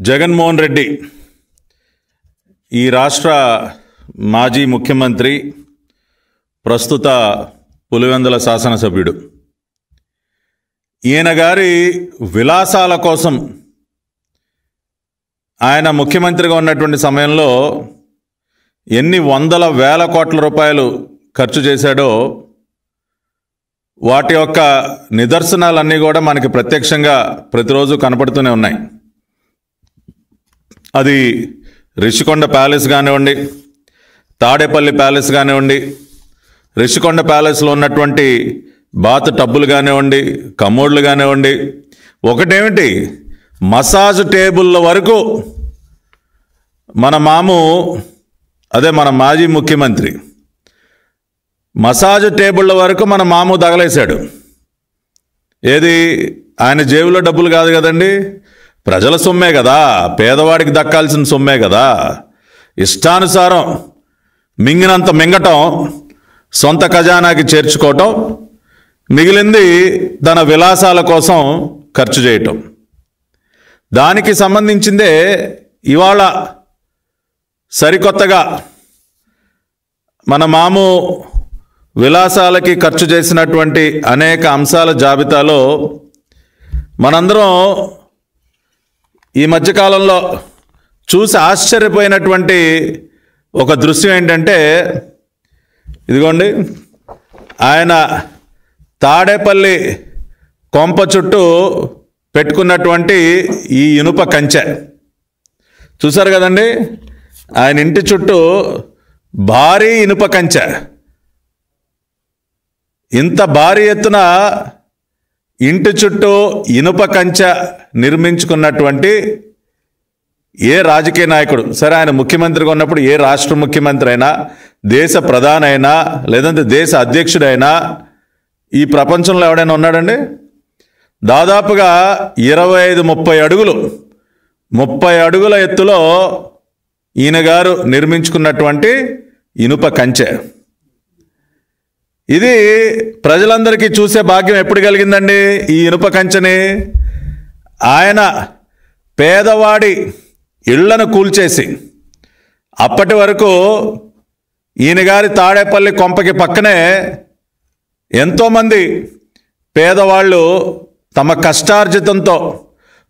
జగన్మోహన్ రెడ్డి ఈ రాష్ట్ర మాజీ ముఖ్యమంత్రి ప్రస్తుత పులివెందుల శాసనసభ్యుడు. ఈయన గారి విలాసాల కోసం ఆయన ముఖ్యమంత్రిగా ఉన్నటువంటి సమయంలో ఎన్ని వందల వేల కోట్ల రూపాయలు ఖర్చు చేశాడో వాటి యొక్క నిదర్శనాలన్నీ కూడా మనకి ప్రత్యక్షంగా ప్రతిరోజు కనపడుతూనే ఉన్నాయి. అది రిషికొండ ప్యాలెస్ కానివ్వండి తాడేపల్లి ప్యాలెస్ కానివ్వండి రిషికొండ ప్యాలెస్లో ఉన్నటువంటి బాత్ టబ్బులు కానివ్వండి కమోడ్లు కానివ్వండి ఒకటేమిటి? మసాజ్ టేబుల్ల వరకు మన మాము అదే మన మాజీ ముఖ్యమంత్రి మసాజ్ టేబుళ్ళ వరకు మన మాము తగలేశాడు. ఏది? ఆయన జేబులో డబ్బులు కాదు కదండి. ప్రజల సొమ్మే కదా పేదవాడికి దక్కాల్సిన సొమ్మే కదా. ఇష్టానుసారం మింగినంత మింగటం సొంత ఖజానాకి చేర్చుకోవటం మిగిలింది తన విలాసాల కోసం ఖర్చు చేయటం. దానికి సంబంధించిందే ఇవాళ సరికొత్తగా మన మాము విలాసాలకి ఖర్చు చేసినటువంటి అనేక అంశాల జాబితాలో మనందరం ఈ మధ్యకాలంలో చూసి ఆశ్చర్యపోయినటువంటి ఒక దృశ్యం ఏంటంటే ఇదిగోండి ఆయన తాడేపల్లి కొంప చుట్టూ పెట్టుకున్నటువంటి ఈ ఇనుప కంచె. చూసారు కదండి? ఆయన ఇంటి చుట్టూ భారీ ఇనుప కంచె. ఇంత భారీ ఎత్తున ఇంటి చుట్టూ ఇనుప కంచె నిర్మించుకున్నటువంటి ఏ రాజకీయ నాయకుడు సరే ఆయన ముఖ్యమంత్రిగా ఉన్నప్పుడు ఏ రాష్ట్ర ముఖ్యమంత్రి అయినా దేశ ప్రధాని అయినా లేదంటే దేశ అధ్యక్షుడైనా ఈ ప్రపంచంలో ఎవడైనా ఉన్నాడండి? దాదాపుగా ఇరవై ఐదు ముప్పై అడుగులు ముప్పై అడుగుల ఎత్తులో ఈయన గారు నిర్మించుకున్నటువంటి ఇనుప కంచె. ఇది ప్రజలందరికీ చూసే భాగ్యం ఎప్పుడు కలిగిందండి? ఈ ఇనుప కంచెని ఆయన పేదవాడి ఇళ్ళను కూల్చేసి అప్పటి వరకు ఈయన గారి తాడేపల్లి కొంపకి పక్కనే ఎంతోమంది పేదవాళ్ళు తమ కష్టార్జితంతో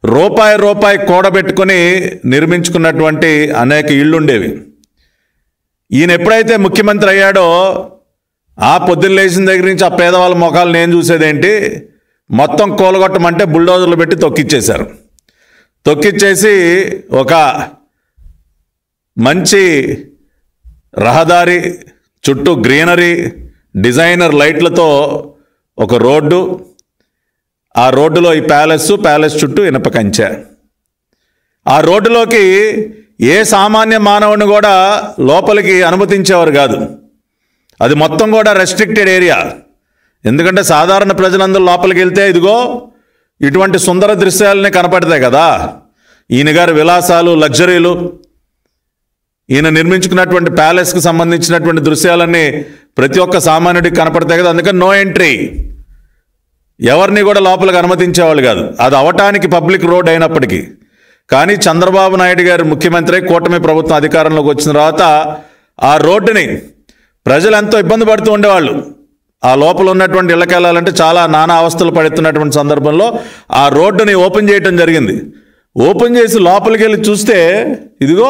రూపాయి రూపాయి కూడబెట్టుకొని నిర్మించుకున్నటువంటి అనేక ఇళ్ళుండేవి. ఈయన ఎప్పుడైతే ముఖ్యమంత్రి అయ్యాడో ఆ పొద్దున్న లేచిన దగ్గర నుంచి ఆ పేదవాళ్ళ ముఖాలు నేను చూసేదేంటి? మొత్తం కూలగొట్టమంటే బుల్డోజర్లు పెట్టి తొక్కిచ్చేశారు. తొక్కిచ్చేసి ఒక మంచి రహదారి చుట్టూ గ్రీనరీ డిజైనర్ లైట్లతో ఒక రోడ్డు. ఆ రోడ్డులో ఈ ప్యాలెస్ ప్యాలెస్ చుట్టూ ఇనప కంచె. ఆ రోడ్డులోకి ఏ సామాన్య మానవుని కూడా లోపలికి అనుమతించేవారు కాదు. అది మొత్తం కూడా రెస్ట్రిక్టెడ్ ఏరియా ఎందుకంటే సాధారణ ప్రజలందరూ లోపలికి వెళ్తే ఇదిగో ఇటువంటి సుందర దృశ్యాలని కనపడతాయి కదా. ఈయన గారి విలాసాలు లగ్జరీలు ఈయన నిర్మించుకున్నటువంటి ప్యాలెస్కి సంబంధించినటువంటి దృశ్యాలన్నీ ప్రతి ఒక్క సామాన్యుడికి కనపడతాయి కదా. అందుకని నో ఎంట్రీ ఎవరిని కూడా లోపలికి అనుమతించేవాళ్ళు కాదు. అది అవటానికి పబ్లిక్ రోడ్ అయినప్పటికీ. కానీ చంద్రబాబు నాయుడు గారు ముఖ్యమంత్రి కూటమి ప్రభుత్వం అధికారంలోకి వచ్చిన తర్వాత ఆ రోడ్డుని ప్రజలు ఎంతో ఇబ్బంది పడుతూ ఉండేవాళ్ళు. ఆ లోపల ఉన్నటువంటి ఇళ్ళకి వెళ్ళాలంటే చాలా నానా అవస్థలు పడుతున్నటువంటి సందర్భంలో ఆ రోడ్డుని ఓపెన్ చేయటం జరిగింది. ఓపెన్ చేసి లోపలికి వెళ్ళి చూస్తే ఇదిగో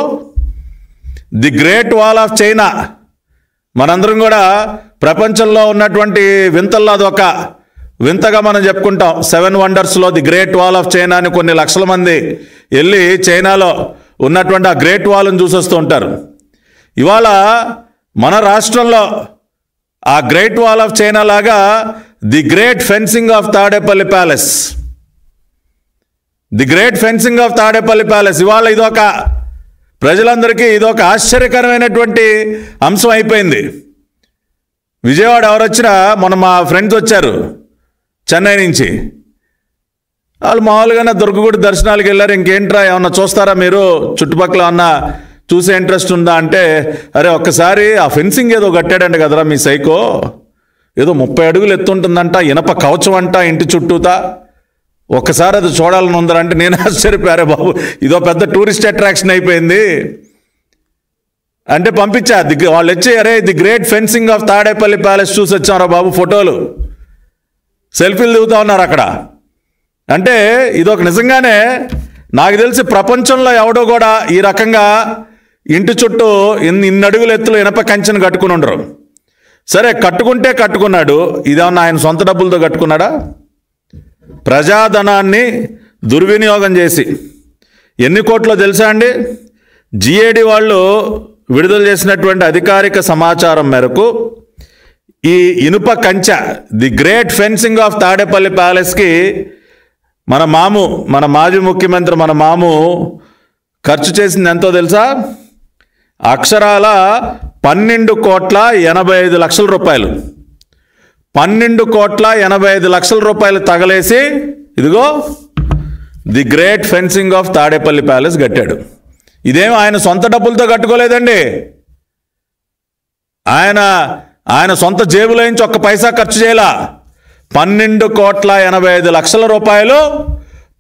the great wall of China. మనందరం కూడా ప్రపంచంలో ఉన్నటువంటి వింతల్లో అదొక వింతగా మనం చెప్పుకుంటాం. Seven వండర్స్లో the great wall of China అని కొన్ని లక్షల మంది వెళ్ళి చైనాలో ఉన్నటువంటి ఆ గ్రేట్ వాల్ని చూసొస్తూ ఉంటారు. ఇవాళ మన రాష్ట్రంలో ఆ గ్రేట్ వాల్ ఆఫ్ చైనా లాగా the great fencing of Tadepalli palace the great fencing of Tadepalli palace ఇవాళ ఇదొక ప్రజలందరికీ ఇదొక ఆశ్చర్యకరమైనటువంటి అంశం అయిపోయింది. విజయవాడ ఎవరు వచ్చినా మొన్న మా ఫ్రెండ్స్ వచ్చారు చెన్నై నుంచి. వాళ్ళు మామూలుగానే దుర్గగుడి దర్శనాలకు వెళ్ళారు. ఇంకేంట్రా ఏమన్నా చూస్తారా మీరు? చుట్టుపక్కల ఉన్న చూసే ఇంట్రెస్ట్ ఉందా అంటే అరే ఒక్కసారి ఆ ఫెన్సింగ్ ఏదో కట్టాడంట కదరా మీ సైకో. ఏదో ముప్పై అడుగులు ఎత్తుంటుందంట ఇనప కవచం అంట ఇంటి చుట్టూతా. ఒక్కసారి అది చూడాలని ఉందరంటే నేను ఆశ్చర్యపోయారే బాబు. ఇదో పెద్ద టూరిస్ట్ అట్రాక్షన్ అయిపోయింది. అంటే పంపించా ది వాళ్ళు వచ్చి అరే the great fencing of Tadepalli palace చూసి వచ్చారా బాబు ఫోటోలు. సెల్ఫీలు దిగుతా ఉన్నారు అక్కడ. అంటే ఇదొక నిజంగానే నాకు తెలిసి ప్రపంచంలో ఎవడో కూడా ఈ రకంగా ఇంటి చుట్టూ ఇన్ని ఇన్ని అడుగుల ఎత్తులు ఇనప కంచెను కట్టుకుని ఉండరు. సరే కట్టుకుంటే కట్టుకున్నాడు. ఇదేమన్నా ఆయన సొంత డబ్బులతో కట్టుకున్నాడా? ప్రజాధనాన్ని దుర్వినియోగం చేసి. ఎన్ని కోట్లో తెలుసా అండి? జిఏడి వాళ్ళు విడుదల చేసినటువంటి అధికారిక సమాచారం మేరకు ఈ ఇనుప కంచె the great fencing of Tadepalli ప్యాలెస్కి మన మాము మన మాజీ ముఖ్యమంత్రి మన మాము ఖర్చు చేసింది ఎంతో తెలుసా? అక్షరాల పన్నెండు కోట్ల ఎనభై ఐదు లక్షల రూపాయలు. పన్నెండు కోట్ల ఎనభై ఐదు లక్షల రూపాయలు తగలేసి ఇదిగో the great fencing of Tadepalli palace కట్టాడు. ఇదేం ఆయన సొంత డబ్బులతో కట్టుకోలేదండి? ఆయన ఆయన సొంత జేబులో నుంచి ఒక్క పైసా ఖర్చు చేయాల. పన్నెండు కోట్ల ఎనభై ఐదు లక్షల రూపాయలు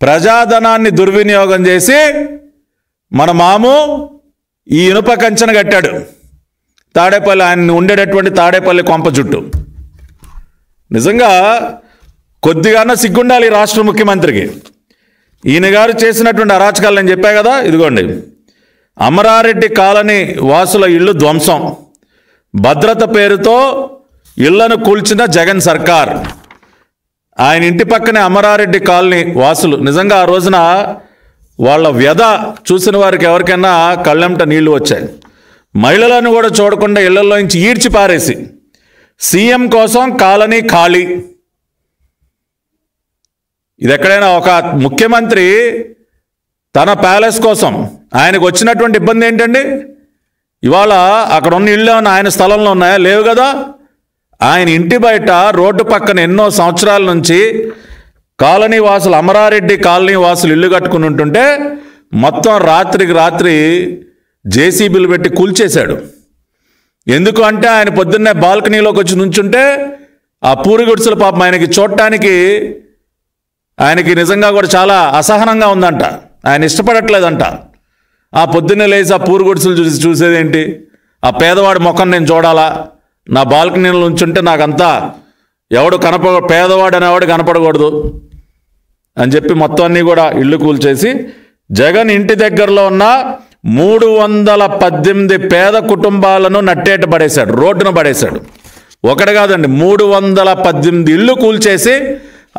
ప్రజాధనాన్ని దుర్వినియోగం చేసి మన మాము ఈ ఇనుప కంచెన కట్టాడు. తాడేపల్లి ఆయన ఉండేటటువంటి తాడేపల్లి కొంప చుట్టూ నిజంగా కొద్దిగానో సిగ్గుండాలి రాష్ట్ర ముఖ్యమంత్రికి. ఈయన గారు చేసినటువంటి అరాచకాలు నేను చెప్పా కదా ఇదిగోండి. అమరారెడ్డి కాలనీ వాసుల ఇళ్ళు ధ్వంసం. భద్రత పేరుతో ఇళ్ళను కూల్చిన జగన్ సర్కార్. ఆయన ఇంటి పక్కనే అమరారెడ్డి కాలనీ వాసులు. నిజంగా ఆ రోజున వాళ్ళ వ్యధ చూసిన వారికి ఎవరికైనా కళ్ళెంట నీళ్ళు వచ్చాయి. మహిళలను కూడా చూడకుండా ఇళ్ళలో నుంచి ఈడ్చి పారేసి సీఎం కోసం కాలనీ ఖాళీ. ఇది ఎక్కడైనా ఒక ముఖ్యమంత్రి తన ప్యాలెస్ కోసం ఆయనకు వచ్చినటువంటి ఇబ్బంది ఏంటండి? ఇవాళ అక్కడ ఉన్న ఇళ్ళు ఏమైనా ఆయన స్థలంలో ఉన్నాయా? లేవు కదా. ఆయన ఇంటి బయట రోడ్డు పక్కన ఎన్నో సంవత్సరాల నుంచి కాలనీ వాసులు అమరారెడ్డి కాలనీ వాసులు ఇల్లు కట్టుకుని ఉంటుంటే మొత్తం రాత్రికి రాత్రి జేసీబీలు పెట్టి కూల్చేశాడు. ఎందుకు అంటే ఆయన పొద్దున్నే బాల్కనీలోకి వచ్చి నుంచుంటే ఆ పూరి గుడిసెల పాపం ఆయనకి చూడటానికి ఆయనకి నిజంగా కూడా చాలా అసహనంగా ఉందంట. ఆయన ఇష్టపడట్లేదంట. ఆ పొద్దున్నే లేచి ఆ పూరు గుడిసెలు చూసి చూసేదేంటి? ఆ పేదవాడి ముఖం నేను చూడాలా? నా బాల్కనీలో ఉంచుంటే నాకంతా ఎవడు కనప పేదవాడు అనేవాడు కనపడకూడదు అని చెప్పి మొత్తం అన్నీ కూడా ఇల్లు కూల్చేసి జగన్ ఇంటి దగ్గరలో ఉన్న మూడు వందల పద్దెనిమిది పేద కుటుంబాలను నట్టేట పడేశాడు రోడ్డున పడేశాడు. ఒకటి కాదండి మూడు వందల పద్దెనిమిది ఇల్లు కూల్చేసి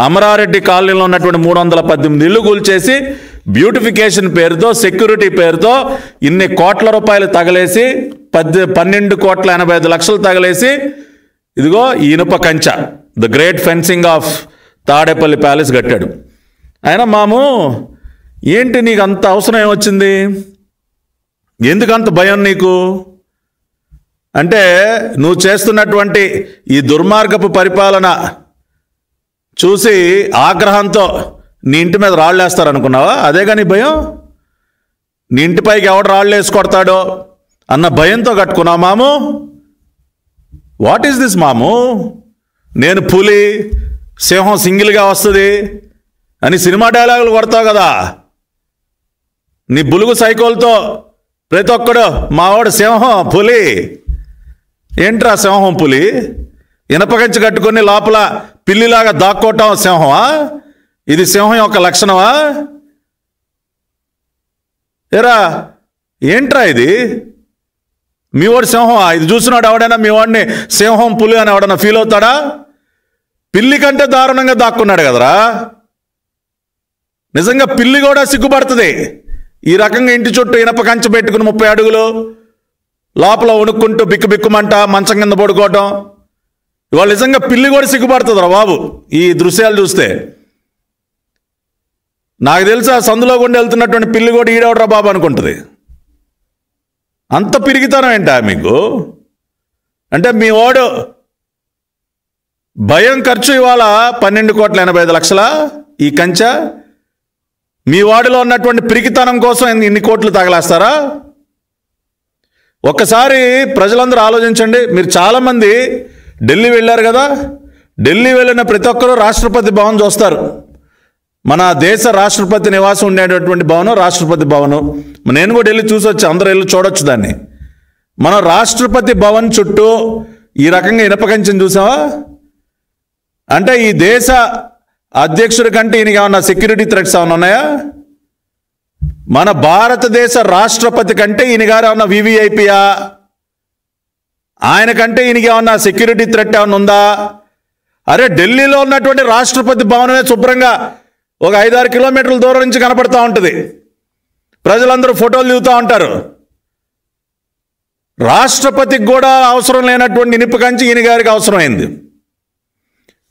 అమరారెడ్డి కాలనీలో ఉన్నటువంటి మూడు వందల పద్దెనిమిది ఇల్లు కూల్చేసి బ్యూటిఫికేషన్ పేరుతో సెక్యూరిటీ పేరుతో ఇన్ని కోట్ల రూపాయలు తగలేసి పద్దె పన్నెండు కోట్ల ఎనభై ఐదు లక్షలు తగలేసి ఇదిగో ఇనుప కంచ. The great fencing of Tadepalli palace కట్టాడు. ఆయన మాము ఏంటి నీకు అంత అవసరం ఏమొచ్చింది? ఎందుకంత భయం నీకు? అంటే నువ్వు చేస్తున్నటువంటి ఈ దుర్మార్గపు పరిపాలన చూసి ఆగ్రహంతో నీ ఇంటి మీద రాళ్ళేస్తారనుకున్నావా అదే కానీ భయం? నీ ఇంటిపైకి ఎవడు రాళ్ళు వేసి కొడతాడో అన్న భయంతో కట్టుకున్నావు మాము? వాట్ ఈస్ దిస్ మాము? నేను పులి సింహం సింగిల్గా వస్తుంది అని సినిమా డైలాగులు కొడతావు కదా. నీ బులుగు సైకోల్తో ప్రతి ఒక్కడు మావాడు సింహం పులి. ఏంట్రా సింహం పులి? ఇనపగంచి కట్టుకొని లోపల పిల్లిలాగా దాక్కోవటం సింహమా? ఇది సింహం యొక్క లక్షణమా? ఏరా ఏంట్రా ఇది? మీ వాడు సింహమా? ఇది చూసినాడు ఎవడైనా మీ వాడిని సింహం పులి అని ఎవడైనా ఫీల్ అవుతాడా? పిల్లి కంటే దారుణంగా దాక్కున్నాడు కదరా. నిజంగా పిల్లి కూడా సిగ్గుపడుతుంది. ఈ రకంగా ఇంటి చుట్టూ ఇనప కంచె పెట్టుకుని ముప్పై అడుగులు లోపల వణుక్కుంటూ బిక్కు బిక్కుమంట మంచం కింద పడుకోవటం. ఇవాళ నిజంగా పిల్లి కూడా సిగ్గుపడుతుందిరా బాబు ఈ దృశ్యాలు చూస్తే. నాకు తెలిసి ఆ సందులో కొండ వెళ్తున్నటువంటి పిల్లి కూడా ఈడవడరా బాబు అనుకుంటుంది. అంత పిరిగితనం ఏంటా మీకు? అంటే మీ ఓడు భయం ఖర్చు ఇవాళ పన్నెండు కోట్ల ఎనభై ఐదు లక్షల? ఈ కంచె? మీ వాడిలో ఉన్నటువంటి పిరికితనం కోసం ఇన్ని- కోట్లు తగలేస్తారా? ఒక్కసారి ప్రజలందరూ ఆలోచించండి. మీరు చాలామంది ఢిల్లీ వెళ్ళారు కదా? ఢిల్లీ వెళ్ళిన ప్రతి ఒక్కరూ రాష్ట్రపతి భవన్ చూస్తారు. మన దేశ రాష్ట్రపతి నివాసం ఉండేటటువంటి భవనం రాష్ట్రపతి భవనం. నేను కూడా వెళ్ళి చూసొచ్చు అందరూ వెళ్ళి చూడొచ్చు దాన్ని. మన రాష్ట్రపతి భవన్ చుట్టూ ఈ రకంగా ఇనపకంచెని చూసావా? అంటే ఈ దేశ అధ్యక్షుడి కంటే ఈయనకి ఏమన్నా సెక్యూరిటీ థ్రెట్స్ ఏమైనా ఉన్నాయా? మన భారతదేశ రాష్ట్రపతి కంటే ఈయన గారు ఏమన్నా వివిఐపియా ఆయన కంటే ఈయనకి ఏమన్నా సెక్యూరిటీ థ్రెట్ ఏమన్నా ఉందా? అరే ఢిల్లీలో ఉన్నటువంటి రాష్ట్రపతి భవనమే శుభ్రంగా ఒక ఐదారు కిలోమీటర్ల దూరం నుంచి కనపడుతూ ఉంటుంది. ప్రజలందరూ ఫోటోలు దిగుతూ ఉంటారు. రాష్ట్రపతికి కూడా అవసరం లేనటువంటి నిప్పు కంచి ఈయన గారికి అవసరమైంది.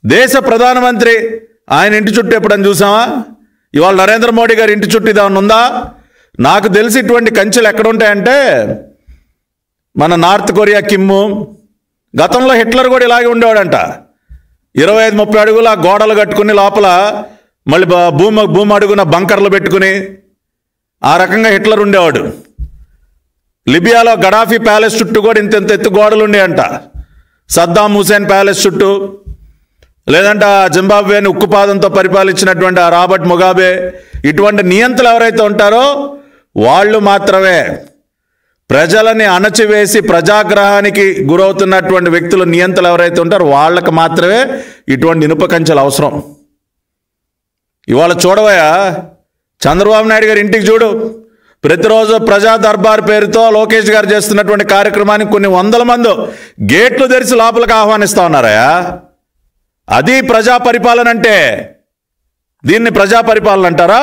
దేశ ప్రధానమంత్రి ఆయన ఇంటి చుట్టూ ఎప్పుడని చూసామా ఇవాళ నరేంద్ర మోడీ గారి ఇంటి చుట్టూ ఇదేమన్నా ఉందా? నాకు తెలిసి ఇటువంటి కంచెలు ఎక్కడ ఉంటాయంటే మన నార్త్ కొరియా కిమ్ము. గతంలో హిట్లర్ కూడా ఇలాగే ఉండేవాడంట. ఇరవై ఐదు ముప్పై అడుగుల గోడలు కట్టుకుని లోపల మళ్ళీ భూమి భూమి అడుగున బంకర్లు పెట్టుకుని ఆ రకంగా హిట్లర్ ఉండేవాడు. లిబియాలో గడాఫీ ప్యాలెస్ చుట్టూ కూడా ఇంత ఇంత ఎత్తు గోడలు ఉండేయంట సద్దాం హుసేన్ ప్యాలెస్ చుట్టూ. లేదంటే ఆ జింబాబ్వేని ఉక్కుపాదంతో పరిపాలించినటువంటి ఆ రాబర్ట్ ముగాబే ఇటువంటి నియంతలు ఎవరైతే ఉంటారో వాళ్ళు మాత్రమే ప్రజలని అణచివేసి ప్రజాగ్రహానికి గురవుతున్నటువంటి వ్యక్తులు నియంతలు ఎవరైతే ఉంటారో వాళ్ళకి మాత్రమే ఇటువంటి ఇనుప కంచెలు అవసరం. ఇవాళ చూడవయా చంద్రబాబు నాయుడు గారి ఇంటికి చూడు. ప్రతిరోజు ప్రజా దర్బార్ పేరుతో లోకేష్ గారు చేస్తున్నటువంటి కార్యక్రమానికి కొన్ని వందల మంది గేట్లు తెరిచి లోపలికి ఆహ్వానిస్తా ఉన్నారయా అది ప్రజా పరిపాలన అంటే దీన్ని ప్రజా పరిపాలన అంటారా?